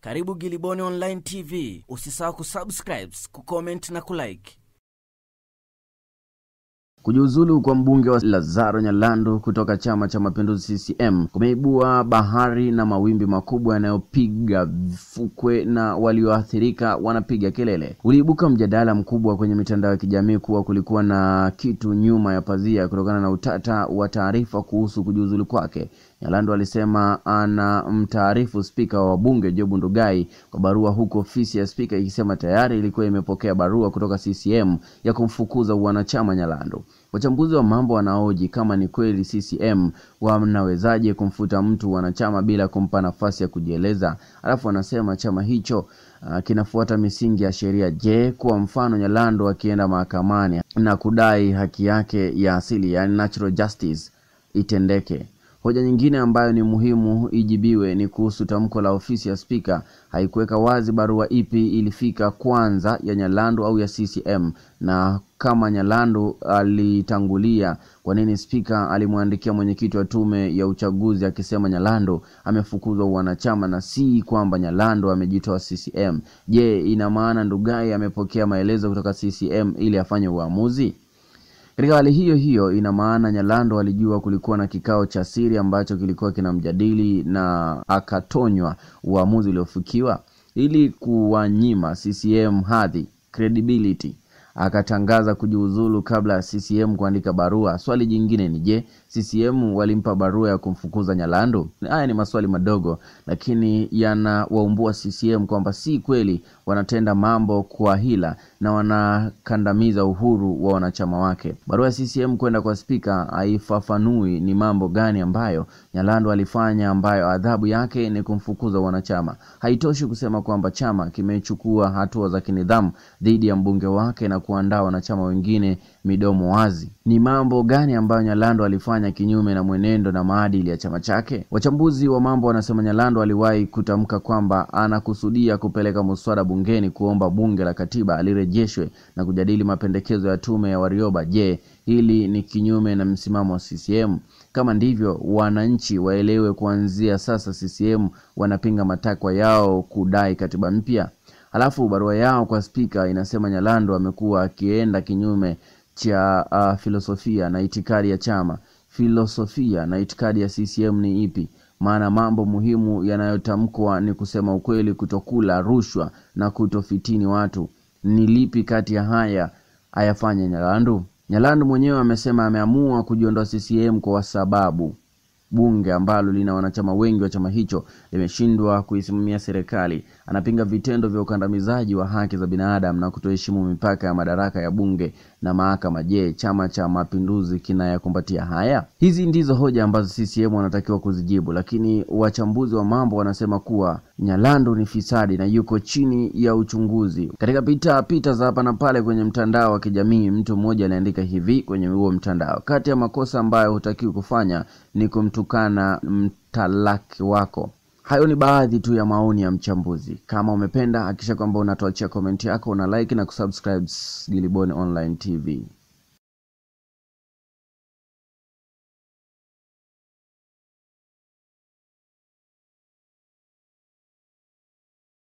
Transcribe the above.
Karibu Giliboni Online TV. Usisahau kusubscribe, kucomment na kulike. Kujiuzulu kwa mbunge wa Lazaro Nyalandu kutoka Chama cha Mapinduzi CCM kumeibua bahari na mawimbi makubwa yanayopiga fukwe na walioathirika wanapiga kelele. Uliibuka mjadala mkubwa kwenye mitandao ya kijamii kuwa kulikuwa na kitu nyuma ya pazia kutokana na utata wa taarifa kuhusu kujiuzulu kwake. Nyalandu alisema anamtaarifu spika wa bunge Job Ndugai kwa barua, huku ofisi ya spika ikisema tayari ilikuwa imepokea barua kutoka CCM ya kumfukuza wanachama Nyalandu. Wachambuzi wa mambo wanaoji kama ni kweli CCM wanawezaje kumfuta mtu wanachama bila kumpa nafasi ya kujieleza, alafu wanasema chama hicho uh, kinafuata misingi ya sheria. Je, kwa mfano Nyalando akienda mahakamani na kudai haki yake ya asili, yani natural justice itendeke Hoja nyingine ambayo ni muhimu ijibiwe ni kuhusu tamko la ofisi ya spika. Haikuweka wazi barua ipi ilifika kwanza, ya Nyalandu au ya CCM, na kama Nyalandu alitangulia, kwa nini spika alimwandikia mwenyekiti wa tume ya uchaguzi akisema Nyalandu amefukuzwa uwanachama na si kwamba Nyalandu amejitoa CCM? Je, ina maana Ndugai amepokea maelezo kutoka CCM ili afanye uamuzi? Katika hali hiyo hiyo, ina maana Nyalando alijua kulikuwa na kikao cha siri ambacho kilikuwa kinamjadili na akatonywa uamuzi uliofikiwa ili kuwanyima CCM hadhi, credibility, akatangaza kujiuzulu kabla ya CCM kuandika barua. Swali jingine ni je, CCM walimpa barua ya kumfukuza Nyalandu? Haya ni maswali madogo, lakini yanawaumbua CCM kwamba si kweli wanatenda mambo kwa hila na wanakandamiza uhuru wa wanachama wake. Barua ya CCM kwenda kwa spika haifafanui ni mambo gani ambayo Nyalandu alifanya ambayo adhabu yake ni kumfukuza wanachama. Haitoshi kusema kwamba chama kimechukua hatua za kinidhamu dhidi ya mbunge wake na kuandaa wanachama wengine midomo wazi. Ni mambo gani ambayo Nyalando alifanya kinyume na mwenendo na maadili ya chama chake? Wachambuzi wa mambo wanasema Nyalando aliwahi kutamka kwamba anakusudia kupeleka muswada bungeni kuomba bunge la katiba alirejeshwe na kujadili mapendekezo ya tume ya Warioba. Je, hili ni kinyume na msimamo wa CCM? Kama ndivyo, wananchi waelewe kuanzia sasa CCM wanapinga matakwa yao kudai katiba mpya. Halafu barua yao kwa spika inasema Nyalandu amekuwa akienda kinyume cha uh, filosofia na itikadi ya chama. Filosofia na itikadi ya CCM ni ipi? Maana mambo muhimu yanayotamkwa ni kusema ukweli, kutokula rushwa na kutofitini watu. Ni lipi kati ya haya ayafanye Nyalandu? Nyalandu mwenyewe amesema ameamua kujiondoa CCM kwa sababu bunge ambalo lina wanachama wengi wa chama hicho limeshindwa kuisimamia serikali. Anapinga vitendo vya ukandamizaji wa haki za binadamu na kutoheshimu mipaka ya madaraka ya bunge na mahakama. Je, chama cha mapinduzi kinayakumbatia haya? Hizi ndizo hoja ambazo CCM wanatakiwa kuzijibu, lakini wachambuzi wa mambo wanasema kuwa Nyalandu ni fisadi na yuko chini ya uchunguzi. Katika pita pita za hapa na pale kwenye mtandao wa kijamii, mtu mmoja aliandika hivi kwenye huo mtandao: kati ya makosa ambayo hutakiwi kufanya ni kumtukana mtalaki wako. Hayo ni baadhi tu ya maoni ya mchambuzi. Kama umependa, hakikisha kwamba unatuachia komenti yako, una like na kusubscribe Giliboni Online TV.